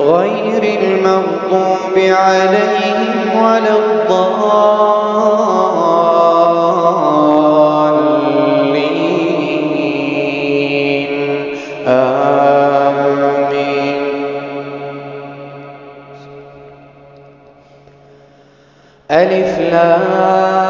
غير المغضوب عليهم ولا الضالين. آمين. ألف لام.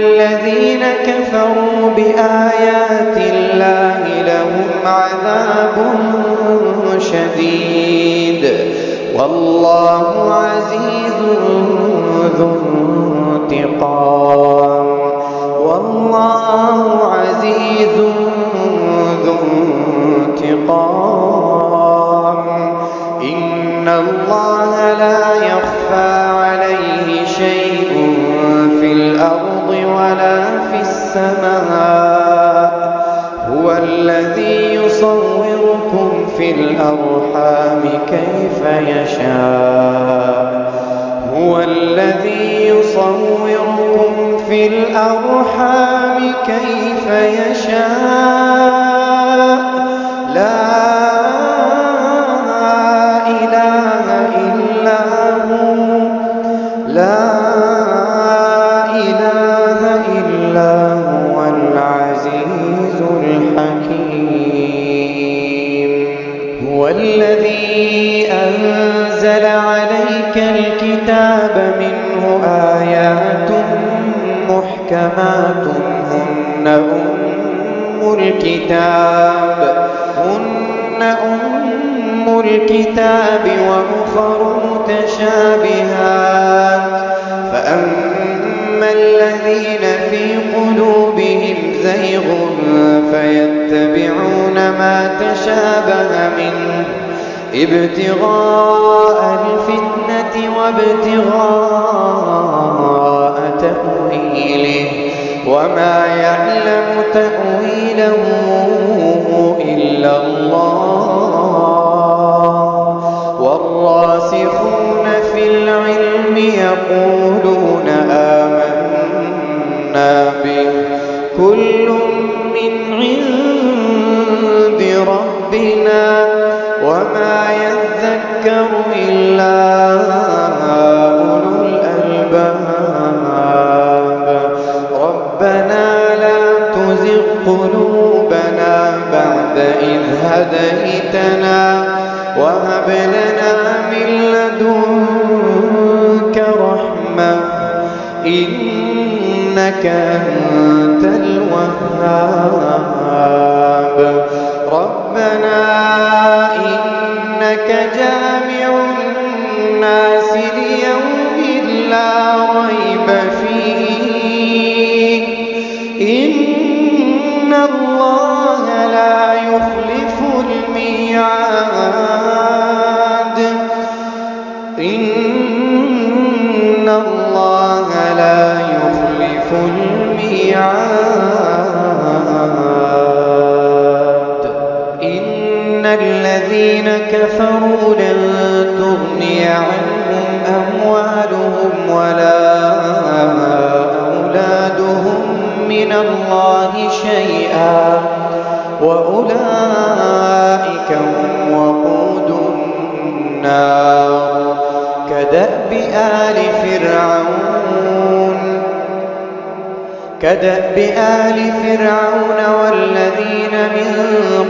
الذين كفروا بآيات الله لهم عذاب شديد. والله عزيز ذو انتقام. والله عزيز ذو انتقام. إن الله لا يخفى عليه ولا في السماء هو الذي يصوركم في الأرحام كيف يشاء هو الذي يصوركم في الأرحام كيف يشاء أنزل عليك الكتاب منه آيات محكمات هن أم الكتاب هن أم الكتاب وأخر متشابهات. فأما الذين في قلوبهم زيغ فيتبعون ما تشابه منه. ابتغاء الفتنة وابتغاء تأويله وما يعلم تأويله إلا الله. والراسخون في العلم يقولون آمنا به كل من عند ربنا. يذكر إلا أولو الألباب. ربنا لا تزغ قلوبنا بعد إذ هديتنا وهب لنا من لدنك رحمة إنك أنت الوهاب. ربنا إنك جامع الناس ليوم لا ريب فيه. إن الله لا يخلف الميعاد. الذين كفروا لن تغني عنهم أموالهم ولا أولادهم من الله شيئا وأولئك هم وقود النار. كدأب آل فرعون كدأب آل فرعون والذين من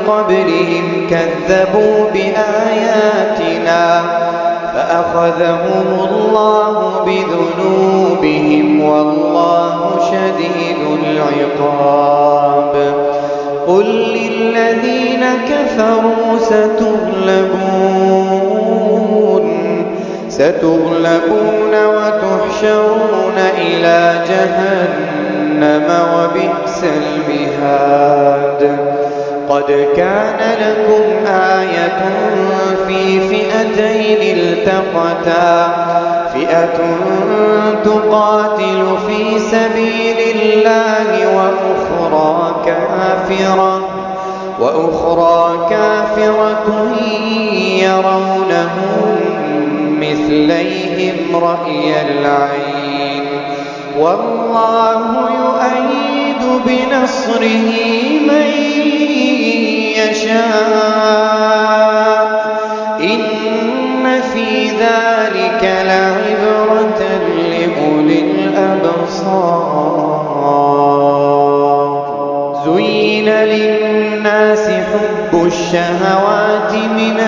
قبلهم كذبوا بآياتنا فأخذهم الله بذنوبهم والله شديد العقاب. قل للذين كفروا ستغلبون ستغلبون وتحشرون إلى جهنم. وبئس المهاد. قد كان لكم آية في فئتين التقتا. فئة تقاتل في سبيل الله وأخرى كافرة وأخرى كافرة يرونهم مثليهم رأي العين. والله يؤيد بنصره من يشاء. إن في ذلك لعبرة لأولي الأبصار. زين للناس حب الشهوات من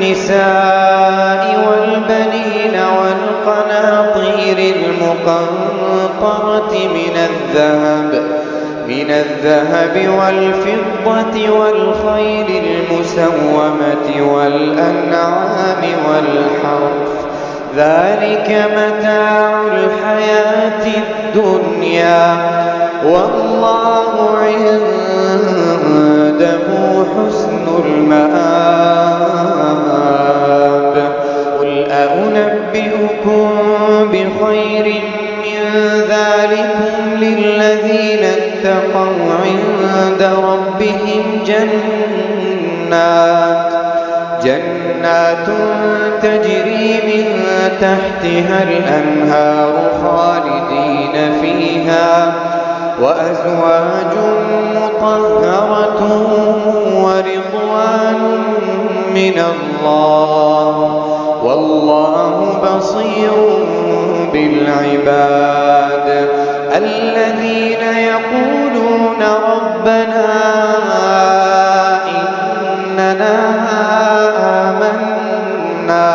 النساء والبنين والقناطير المقنطرة من الذهب من الذهب والفضة والخيل المسومة والأنعام والحرث. ذلك متاع الحياة الدنيا والله عنده حسن المآب. قل أنبئكم بخير من ذلكم للذين اتقوا عند ربهم جنات جنات تجري من تحتها الأنهار خالدين فيها وأزواج مطهرة ورضوان من الله. والله بصير بالعباد الذين يقولون ربنا إننا آمنا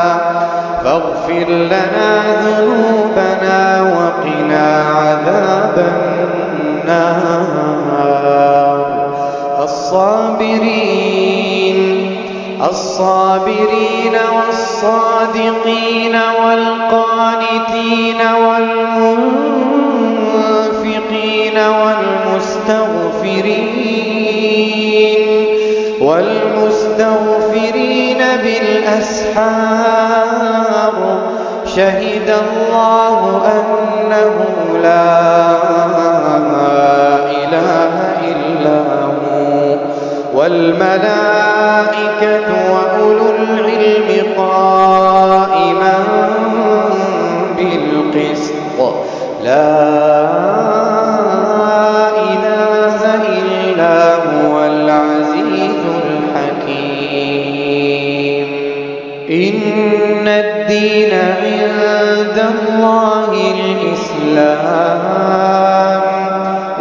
فاغفر لنا ذنوبنا وقنا عذاب النار الصابرين الصابرين والصادقين والقانتين والمنفقين والمستغفرين والمستغفرين بالأسحار شهد الله أنه لا إله إلا هو والملائكة قائما بالقسط. لا إله إلا هو العزيز الحكيم. إن الدين عند الله الإسلام.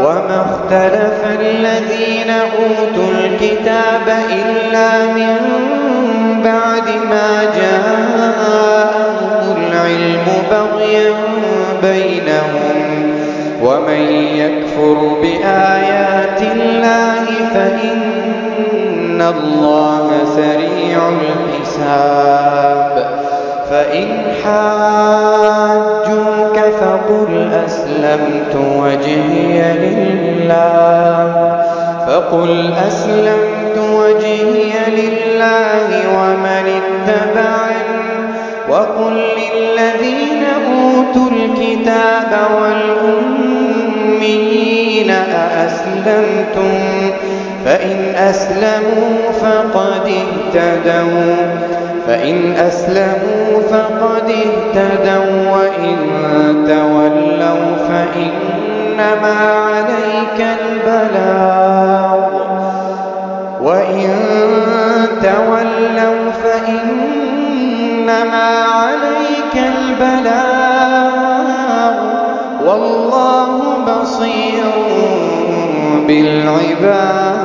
وما اختلف الذين أوتوا الكتاب إلا من ومن يكفر بآيات الله فإن الله سريع الحساب. فإن حاجوك فقل أسلمت وجهي لله. فقل أسلمت وجهي لله ومن اتبعني. وقل للذين أوتوا الكتاب والأميين أأسلمتم؟ فإن أسلموا فقد اهتدوا. فإن أسلموا فقد اهتدوا وإن تولوا فإنما عليك البلاغ. وإن تولوا فإنما عليك البلاغ. والله بصير بالعباد